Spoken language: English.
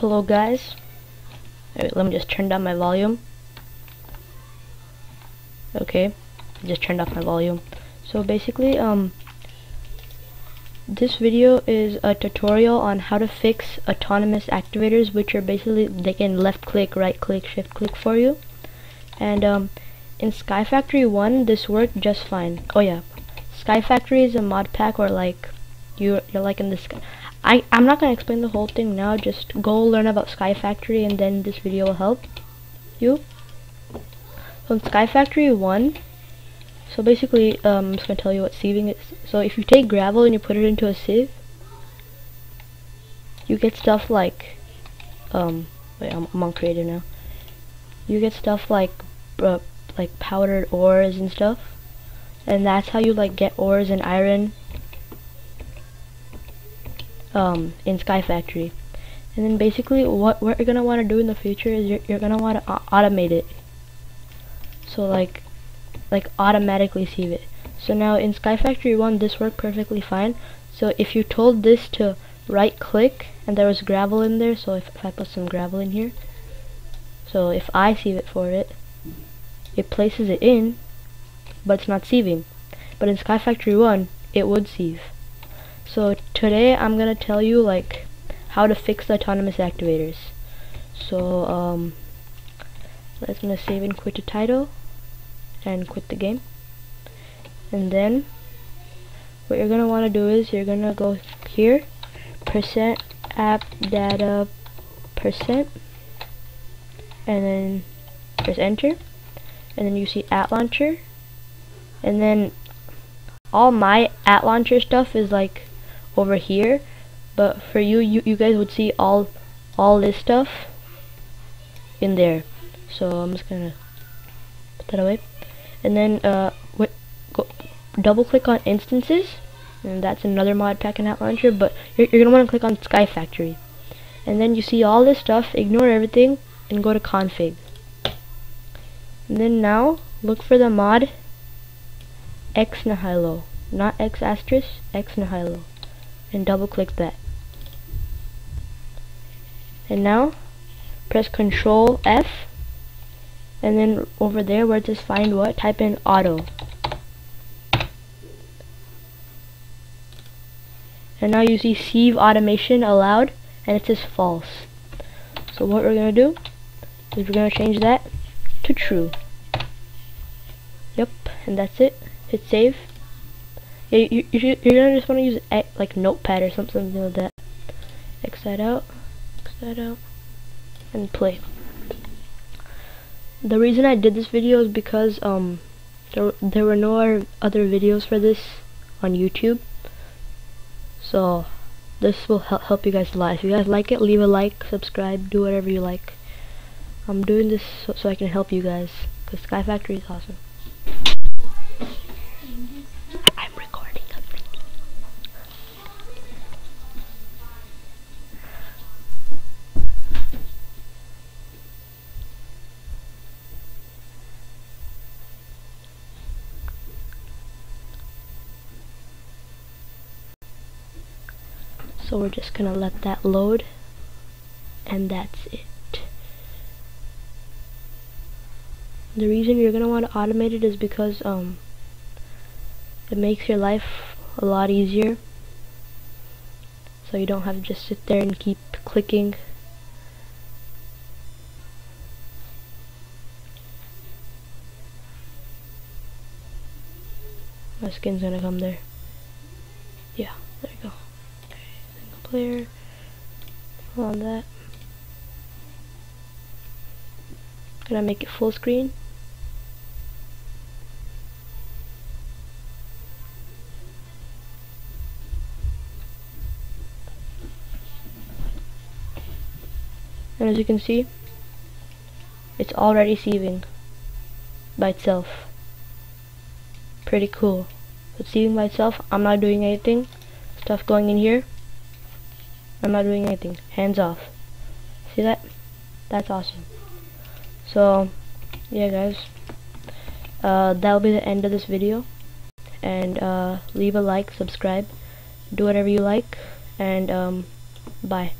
Hello guys. Let me just turn down my volume. Okay, I just turned off my volume. So basically, um, this video is a tutorial on how to fix autonomous activators, which are basically they can left click, right click, shift click for you. And um, in Sky Factory 1, this worked just fine. Oh yeah, Sky Factory is a mod pack, or like you you're like in this. I I'm not gonna explain the whole thing now. Just go learn about Sky Factory, and then this video will help you. So in Sky Factory 1, so basically, um, I'm just gonna tell you what sieving is. So if you take gravel and you put it into a sieve, you get stuff like, um, wait, I'm, I'm on creative now. You get stuff like, uh, like powdered ores and stuff, and that's how you like get ores and iron, um, in Sky Factory. And then basically, what what you're gonna want to do in the future is you're you're gonna want to automate it. So like like automatically sieve it. So now in Sky Factory 1 this worked perfectly fine. So if you told this to right click and there was gravel in there, so if, if I put some gravel in here, so if I sieve it for it, it places it in, but it's not sieving. But in Sky Factory 1, it would sieve. So today I'm gonna tell you like how to fix the autonomous activators. So um, let's gonna save and quit the title and quit the game. And then what you're gonna want to do is you're gonna go here percent app data percent and then press enter. And then you see ATLauncher. And then all my ATLauncher stuff is like over here. But for you you, you guys would see all all this stuff in there. So I'm just gonna put that away. And then uh, go, double click on instances. And that's another mod pack in that launcher but you're, you're gonna want to click on Sky Factory. And then you see all this stuff ignore everything and go to config. And then now look for the mod X Nihilo. Not X asterisk X Nihilo and double click that. And now press control F and then over there where it says find what type in auto. And now you see sieve automation allowed and it says false. So what we're gonna do is we're gonna change that to true. Yep and that's it. Hit save yeah, you, you, you're gonna just want to use like notepad or something like that. X that out X that out and play. The reason I did this video is because um there there were no other videos for this on YouTube. So this will help help you guys a lot. If you guys like it leave a like subscribe do whatever you like. I'm doing this so, so I can help you guys because Sky Factory is awesome so we're just gonna let that load and that's it. The reason you're gonna want to automate it is because um it makes your life a lot easier. So you don't have to just sit there and keep clicking. My skin's gonna come there. Yeah there you go player on that. Gonna make it full screen. And as you can see, it's already sieving by itself. Pretty cool. It's sieving by itself. I'm not doing anything. Stuff going in here. I'm not doing anything. Hands off. See that? That's awesome. So, yeah guys. Uh, that'll be the end of this video. And uh, leave a like, subscribe, do whatever you like, and um, bye.